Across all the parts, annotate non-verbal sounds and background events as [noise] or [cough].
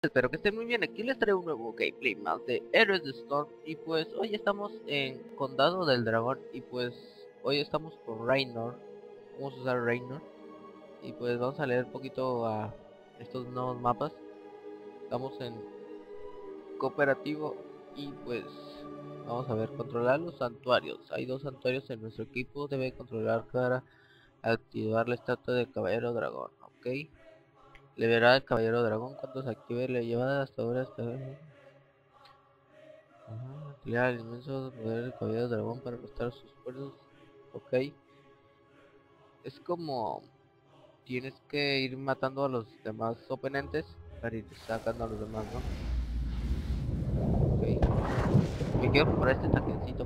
Espero que estén muy bien, aquí les traigo un nuevo gameplay más de Héroes de Storm Y pues hoy estamos en Condado del Dragón Y pues hoy estamos con Raynor. Vamos a usar Raynor Y pues vamos a leer un poquito a estos nuevos mapas. Estamos en cooperativo Y pues vamos a ver, controlar los santuarios. Hay dos santuarios en nuestro equipo. Debe controlar para activar la estatua del caballero dragón Ok le verá el caballero dragón cuando se active le lleva hasta ahora hasta Ajá, el inmenso poder del caballero dragón para prestar sus fuerzas. Ok. Es como tienes que ir matando a los demás oponentes para ir sacando a los demás, ¿no? Ok. Me quedo por este taquecito.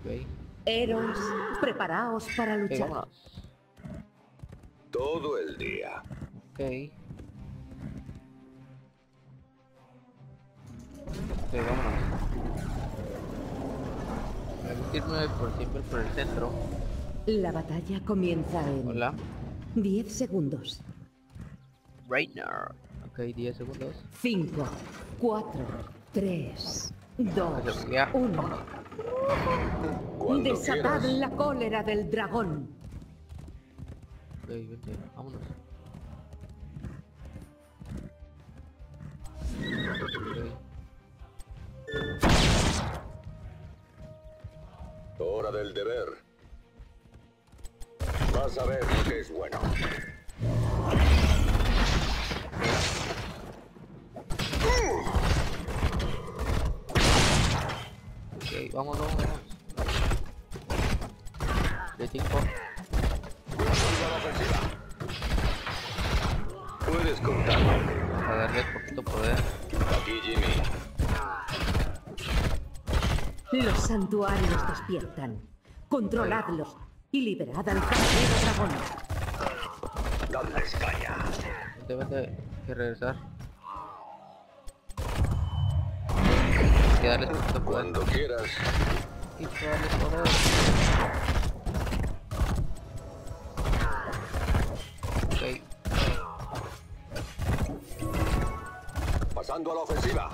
Ok. Héroes, preparaos para luchar todo el día. Ok. Ok, vámonos. Voy a por siempre por el centro. La batalla comienza en... Hola. 10 segundos. Rainer. Ok, 10 segundos. 5, 4, 3, 2, 1. Desatad la cólera del dragón. Ok, vente, vámonos. Hora del deber. Vas a ver lo que es bueno. Ok, vamos, vamos, vamos. De 5. Puedes contar. A darle poquito poder. Aquí Jimmy. Los santuarios despiertan. Controladlos y liberad al caballero dragón. Dadles caña. Hay que regresar. Hay que darle poquito poder. Cuando quieras. Y darle poder. A la ofensiva.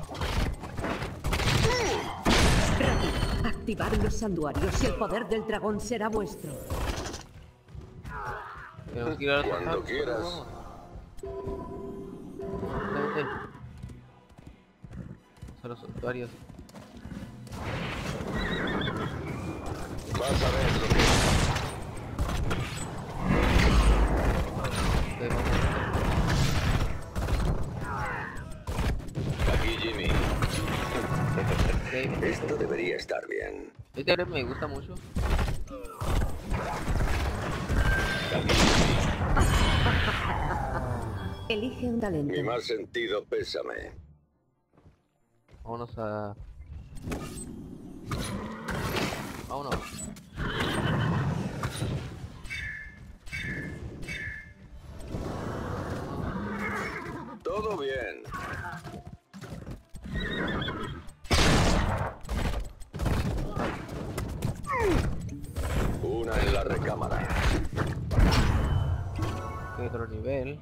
Activar los santuarios y el poder del dragón será vuestro. Cuando quieras. A los santuarios. Vas a ver lo que... [laughs] Esto debería estar bien. Este me gusta mucho. Elige un talento. Mi más sentido pésame. Vámonos a... Vámonos. Todo bien. En la recámara. otro nivel.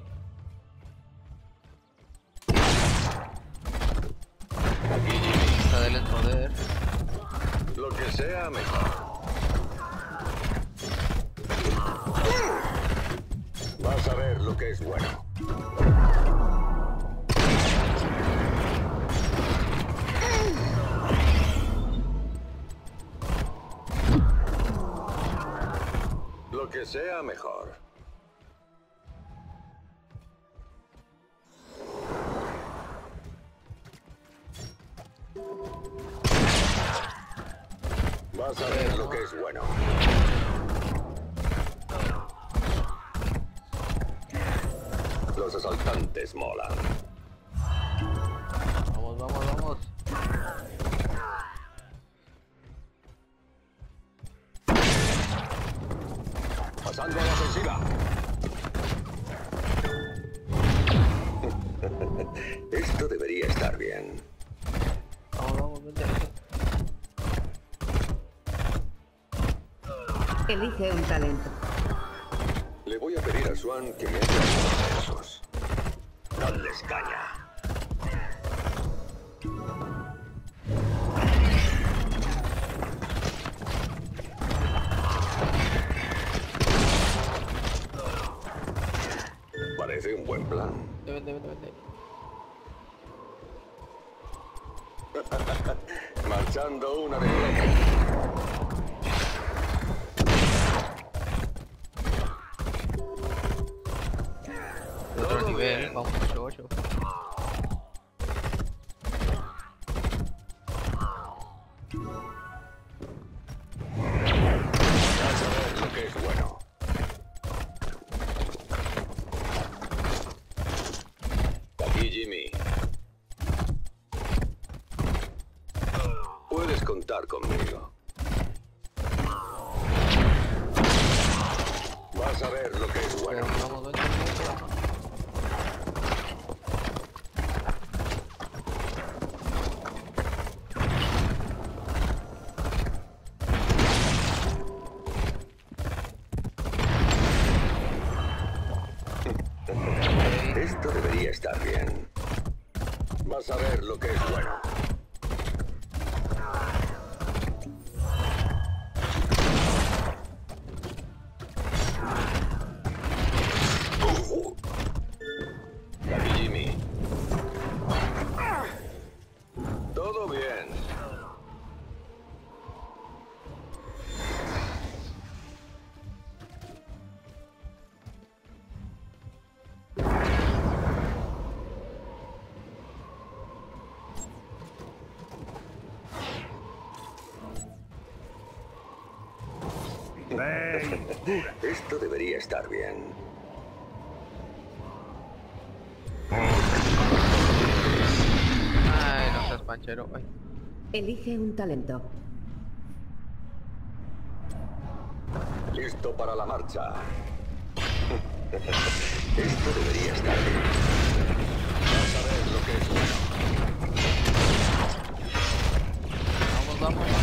Aquí el poder. Lo que sea mejor. Vas a ver lo que es bueno. Sea mejor. Vas a ver lo que es bueno. Los asaltantes molan. Elige un talento. Le voy a pedir a Swan que me dé esos. Dadles caña. Parece un buen plan. Deben, deben, deben. [laughs] Marchando una de Puedes Esto debería estar bien. Ay, no seas panchero. Ay. Elige un talento. Listo para la marcha. Esto debería estar bien. Vas a ver lo que es bueno. Vamos, vamos,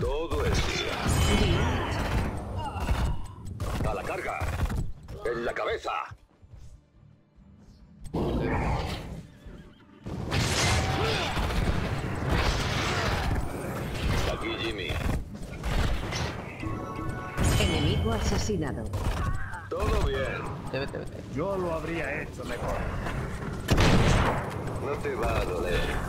Todo el día. A la carga. En la cabeza. Aquí Jimmy. Enemigo asesinado. Yo lo habría hecho mejor. No te va a doler.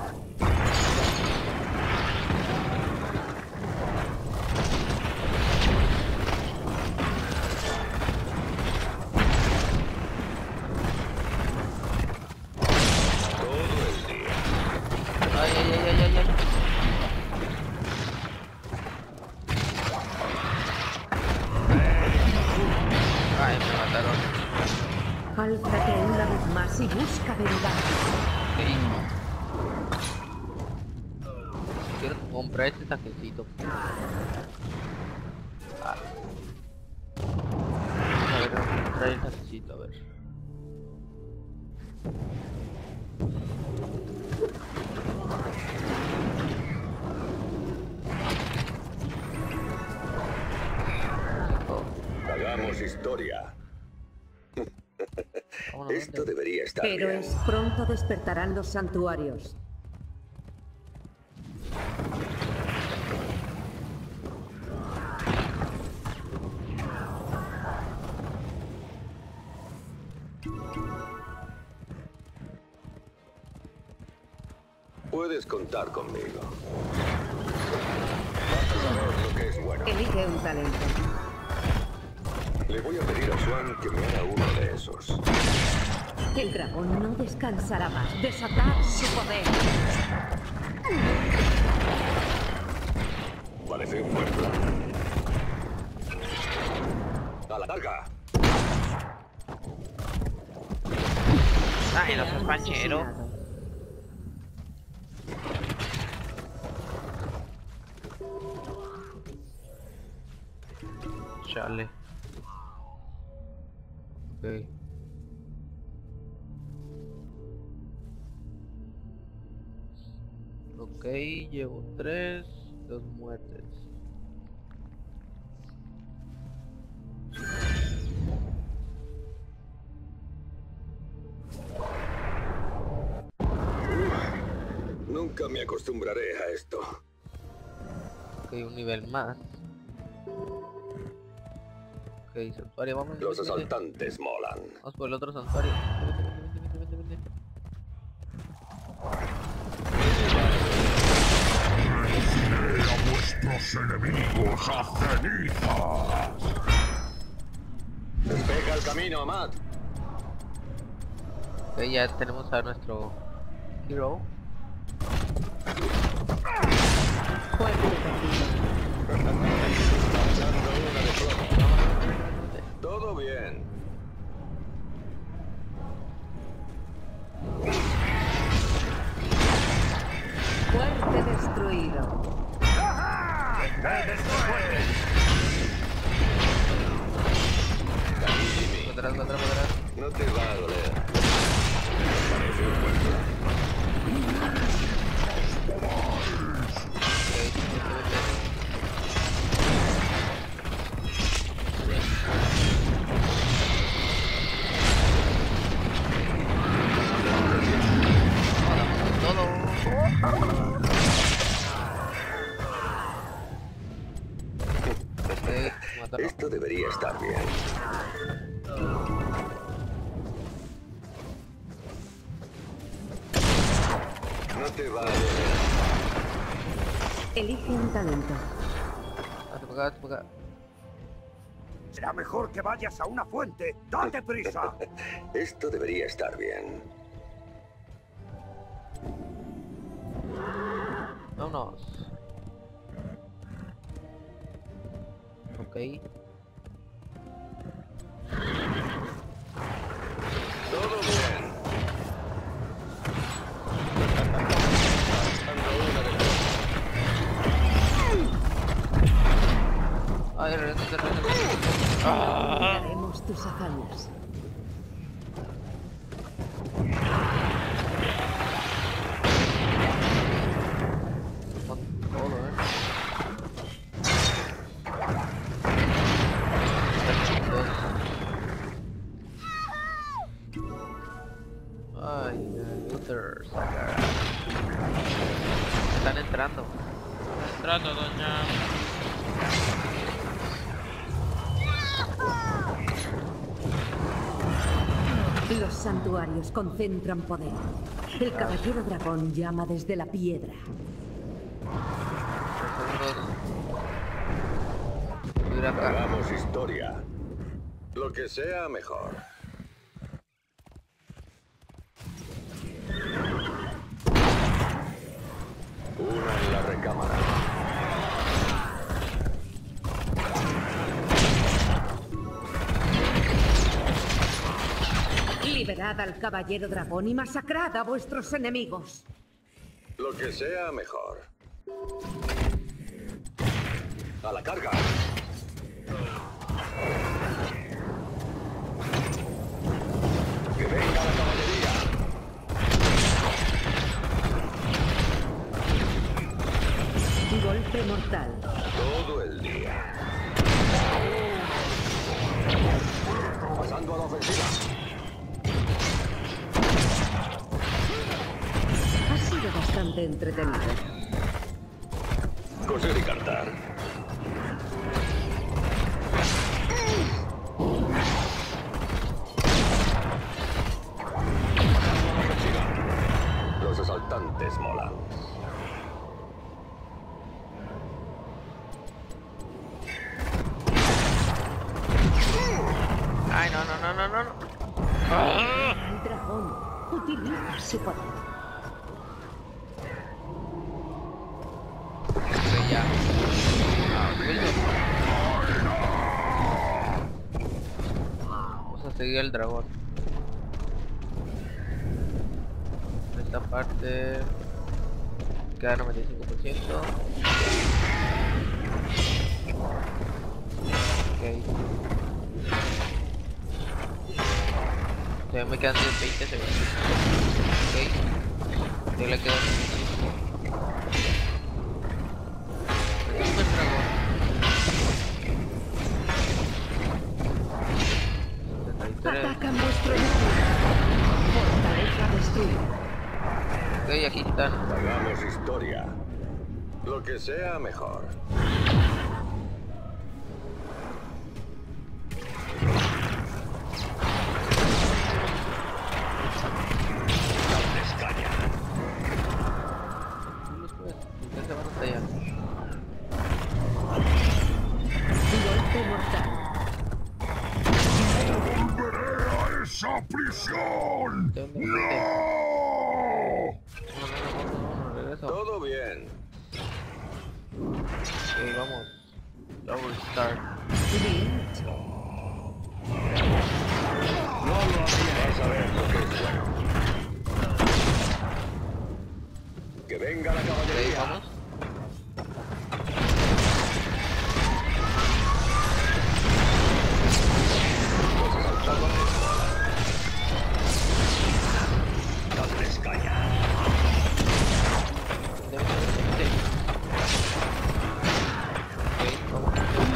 Hagamos historia. Esto debería estar Pero bien. es pronto despertarán los santuarios. Puedes contar conmigo. Vas a ver lo que es bueno. Elige un talento. Le voy a pedir a Swan que me haga uno de esos. El dragón no descansará más. Desatad su poder. Parece un buen plan. ¡A la carga! Ay, no seas Chale. Ok. Ok, llevo tres, dos muertes. Nunca me acostumbraré a esto. Ok, un nivel más. Ok, santuario, vamos. Los vente, vente. asaltantes molan. Vamos por el otro santuario. Vente, vente, vente, vente, vente, vente. a vuestros enemigos a cenizas. Despeja el camino, Matt. Ok, ya tenemos a nuestro hero. Todo bien. Fuerte destruido. Atrás, para atrás, para atrás. no te va a doler. Parece un Será mejor que vayas a una fuente. ¡Date prisa! [laughs] Esto debería estar bien. Vámonos. Ok. Todo bien. Una de plomo. Ah. Haremos tus hazañas. Están entrando. Entrando, doña. Los concentran poder. El caballero dragón llama desde la piedra. Hagamos historia. Lo que sea mejor. Liberad al caballero dragón y masacrad a vuestros enemigos. Lo que sea mejor. A la carga. Que venga la caballería. Golpe mortal. Todo el día. Pasando a la ofensiva. Bastante entretenido. Coser y cantar. Los asaltantes molan. Ay, no, no, no, no, no. no. El dragón utiliza su poder. Vamos a seguir el dragón. En esta parte queda 95%. Ok. Todavía me quedan 20 segundos. Ok. Yo le quedo ¡Volveré a esa prisión! ¿De dónde ¡No! No, no,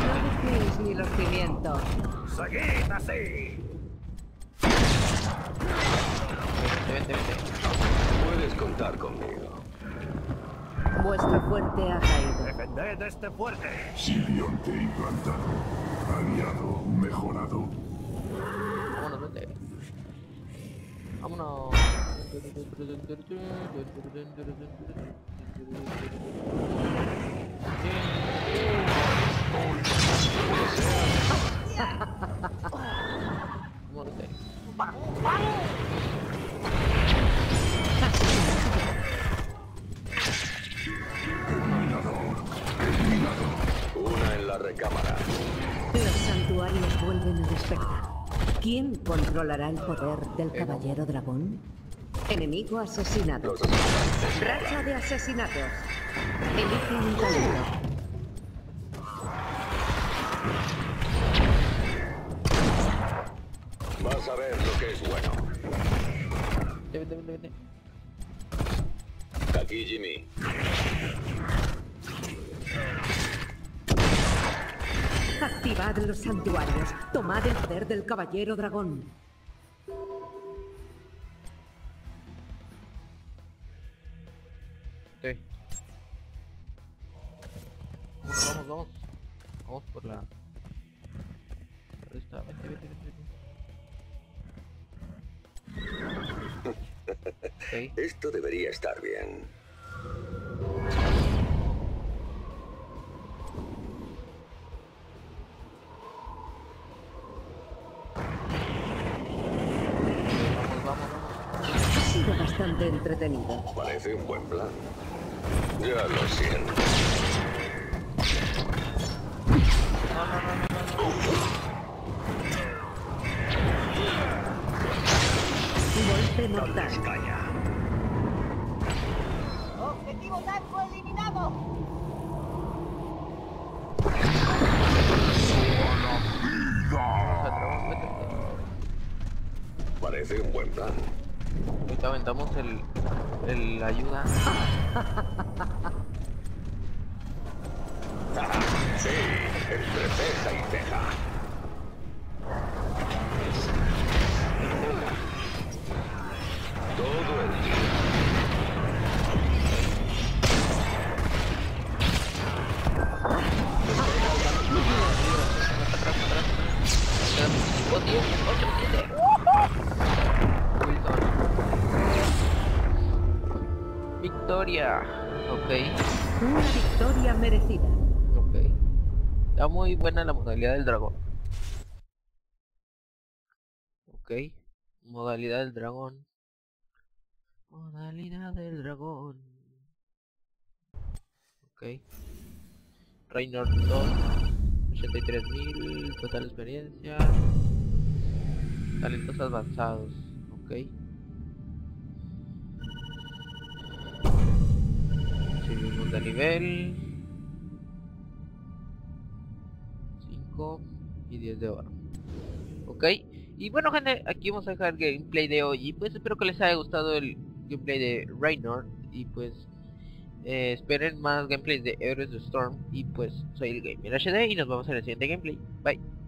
No ni los cimientos. ¡Seguid así! Vente, vente, vente. Puedes contar conmigo. Vuestro fuerte ha caído. ¡Defended este fuerte! Simbionte implantado. Aliado mejorado. Vámonos, vente. Vámonos. Vámonos, vente. Una en la recámara. Los santuarios vuelven a despertar. ¿Quién controlará el poder del caballero dragón? Enemigo asesinado. Racha de asesinatos. Elige un talento. Vente, vente, vente, vente. Aquí Jimmy. Activad los santuarios. Tomad el poder del caballero dragón. Ok. Vamos, vamos, vamos. Vamos por la... por esta. Vente, vente, vente, vente. Esto debería estar bien. Vamos, vamos, vamos. Ha sido bastante entretenido. Parece un buen plan. Ya lo siento. No, no, no, no, no, no. Golpe mortal. Objetivo Tango eliminado. Parece un buen plan. Ahorita aventamos el, el ayuda. [laughs] Sí, entre ceja y ceja. Victoria. Ok, Una victoria merecida. ok. Está muy buena la modalidad del dragón. Ok. Modalidad del dragón. Modalidad del dragón. Ok. Reynor 2. 83.000. Total experiencia. Talentos avanzados. Ok. Subimos de nivel. 5 y 10 de oro. Ok. Y bueno gente, aquí vamos a dejar el gameplay de hoy. Y pues espero que les haya gustado el gameplay de Reynor. Y pues eh, esperen más gameplays de Heroes of Storm y pues soy el Gamer HD y nos vemos en el siguiente gameplay. Bye.